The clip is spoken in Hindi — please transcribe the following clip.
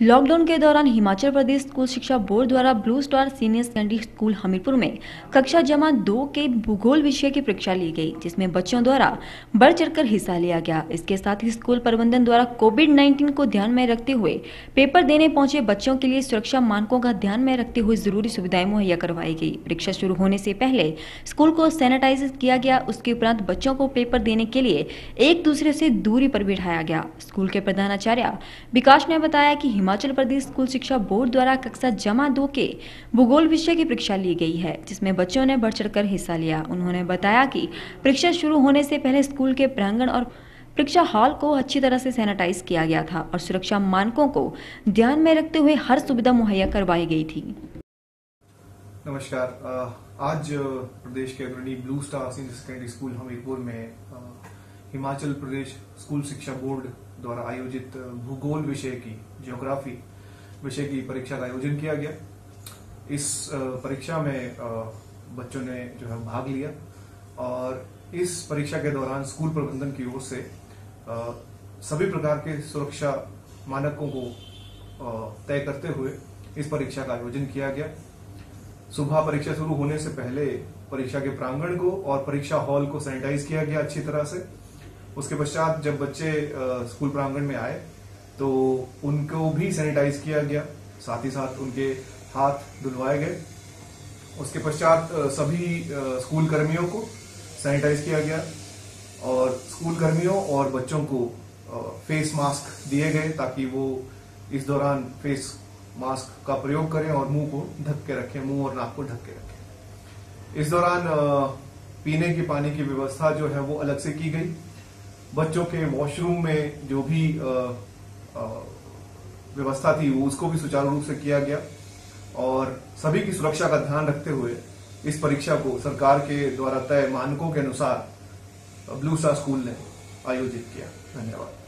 लॉकडाउन के दौरान हिमाचल प्रदेश स्कूल शिक्षा बोर्ड द्वारा Blue Star senior secondary school Hamirpur में कक्षा जमा दो के भूगोल विषय की परीक्षा ली गई, जिसमें बच्चों द्वारा बढ़ चढ़कर हिस्सा लिया गया। इसके साथ ही स्कूल प्रबंधन द्वारा कोविड 19 को ध्यान में रखते हुए पेपर देने पहुँचे बच्चों के लिए सुरक्षा मानकों का ध्यान में रखते हुए ज़रूरी सुविधाएँ मुहैया करवाई गई। परीक्षा शुरू होने से पहले स्कूल को सैनिटाइज किया गया, उसके उपरांत बच्चों को पेपर देने के लिए एक दूसरे से दूरी पर बिठाया गया। स्कूल के प्रधानाचार्य विकास ने बताया कि हिमाचल प्रदेश स्कूल शिक्षा बोर्ड द्वारा कक्षा जमा दो के भूगोल विषय की परीक्षा ली गई है, जिसमें बच्चों ने बढ़ चढ़कर हिस्सा लिया। उन्होंने बताया कि परीक्षा शुरू होने से पहले स्कूल के प्रांगण और परीक्षा हॉल को अच्छी तरह से सैनिटाइज किया गया था और सुरक्षा मानकों को ध्यान में रखते हुए हर सुविधा मुहैया करवाई गई थी। नमस्कार। आज प्रदेश के अग्रणी Blue Star senior secondary school Hamirpur में हिमाचल प्रदेश स्कूल शिक्षा बोर्ड द्वारा आयोजित भूगोल विषय की ज्योग्राफी विषय की परीक्षा का आयोजन किया गया। इस परीक्षा में बच्चों ने जो है भाग लिया और इस परीक्षा के दौरान स्कूल प्रबंधन की ओर से सभी प्रकार के सुरक्षा मानकों को तय करते हुए इस परीक्षा का आयोजन किया गया। सुबह परीक्षा शुरू होने से पहले परीक्षा के प्रांगण को और परीक्षा हॉल को सैनिटाइज किया गया अच्छी तरह से। उसके पश्चात जब बच्चे स्कूल प्रांगण में आए तो उनको भी सैनिटाइज किया गया। साथ ही साथ उनके हाथ धुलवाए गए। उसके पश्चात सभी स्कूल कर्मियों को सैनिटाइज किया गया और स्कूल कर्मियों और बच्चों को फेस मास्क दिए गए ताकि वो इस दौरान फेस मास्क का प्रयोग करें और मुँह को ढक के रखें, मुँह और नाक को ढक के रखें। इस दौरान पीने के पानी की व्यवस्था जो है वो अलग से की गई। बच्चों के वॉशरूम में जो भी व्यवस्था थी वो उसको भी सुचारू रूप से किया गया। और सभी की सुरक्षा का ध्यान रखते हुए इस परीक्षा को सरकार के द्वारा तय मानकों के अनुसार ब्लू स्टार स्कूल ने आयोजित किया। धन्यवाद।